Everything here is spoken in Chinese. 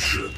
是